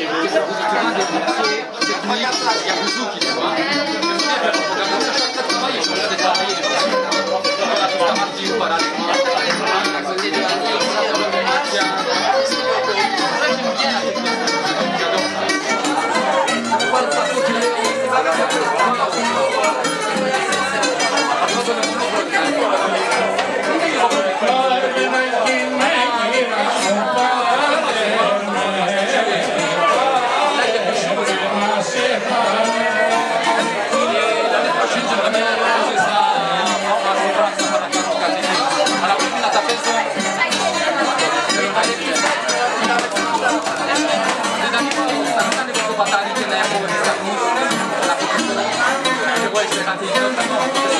Gracias. Thank you.